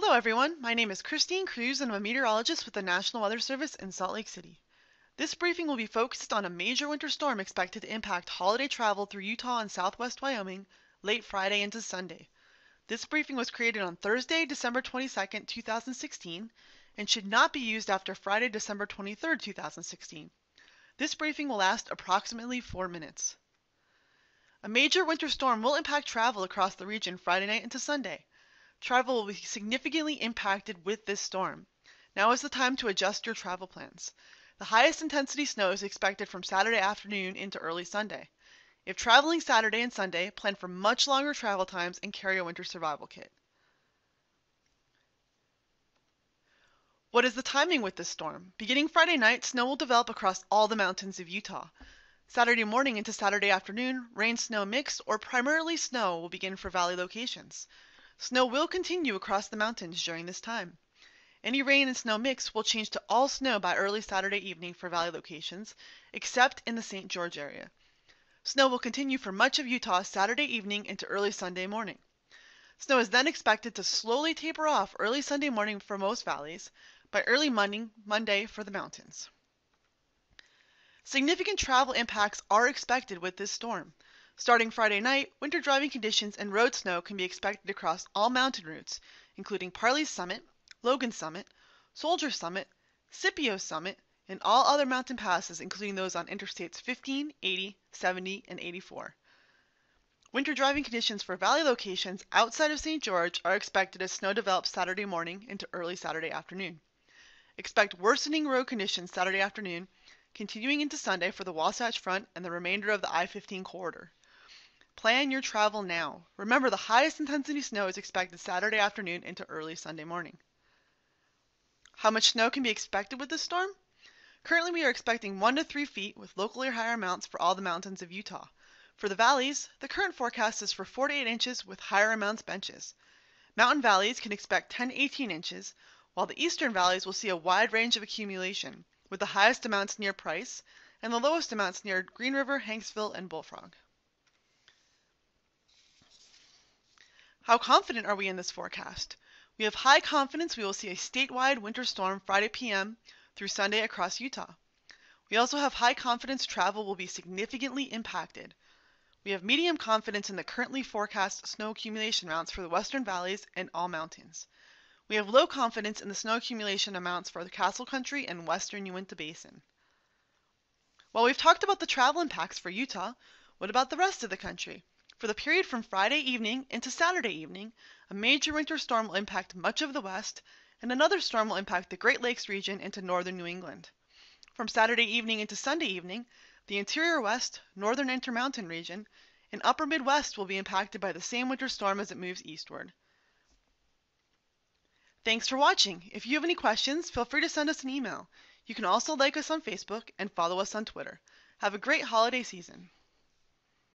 Hello, everyone. My name is Christine Cruz, and I'm a meteorologist with the National Weather Service in Salt Lake City. This briefing will be focused on a major winter storm expected to impact holiday travel through Utah and southwest Wyoming late Friday into Sunday. This briefing was created on Thursday, December 22, 2016, and should not be used after Friday, December 23, 2016. This briefing will last approximately four minutes. A major winter storm will impact travel across the region Friday night into Sunday. Travel will be significantly impacted with this storm. Now is the time to adjust your travel plans. The highest intensity snow is expected from Saturday afternoon into early Sunday. If traveling Saturday and Sunday, plan for much longer travel times and carry a winter survival kit. What is the timing with this storm? Beginning Friday night, snow will develop across all the mountains of Utah. Saturday morning into Saturday afternoon, rain snow mix or primarily snow will begin for valley locations. Snow will continue across the mountains during this time. Any rain and snow mix will change to all snow by early Saturday evening for valley locations, except in the St. George area. Snow will continue for much of Utah Saturday evening into early Sunday morning. Snow is then expected to slowly taper off early Sunday morning for most valleys, by early Monday, Monday for the mountains. Significant travel impacts are expected with this storm. Starting Friday night, winter driving conditions and road snow can be expected across all mountain routes, including Parley's Summit, Logan Summit, Soldier Summit, Scipio Summit, and all other mountain passes, including those on Interstates 15, 80, 70, and 84. Winter driving conditions for valley locations outside of St. George are expected as snow develops Saturday morning into early Saturday afternoon. Expect worsening road conditions Saturday afternoon, continuing into Sunday for the Wasatch Front and the remainder of the I 15 corridor. Plan your travel now. Remember, the highest intensity snow is expected Saturday afternoon into early Sunday morning. How much snow can be expected with this storm? Currently, we are expecting 1 to 3 feet with locally higher amounts for all the mountains of Utah. For the valleys, the current forecast is for 4 to 8 inches with higher amounts benches. Mountain valleys can expect 10 to 18 inches, while the eastern valleys will see a wide range of accumulation, with the highest amounts near Price and the lowest amounts near Green River, Hanksville, and Bullfrog. How confident are we in this forecast? We have high confidence we will see a statewide winter storm Friday p.m. through Sunday across Utah. We also have high confidence travel will be significantly impacted. We have medium confidence in the currently forecast snow accumulation amounts for the western valleys and all mountains. We have low confidence in the snow accumulation amounts for the Castle Country and western Uinta Basin. While we've talked about the travel impacts for Utah, what about the rest of the country? For the period from Friday evening into Saturday evening, a major winter storm will impact much of the west, and another storm will impact the Great Lakes region into northern New England. From Saturday evening into Sunday evening, the interior west, northern intermountain region, and upper Midwest will be impacted by the same winter storm as it moves eastward. Thanks for watching. If you have any questions, feel free to send us an email. You can also like us on Facebook and follow us on Twitter. Have a great holiday season.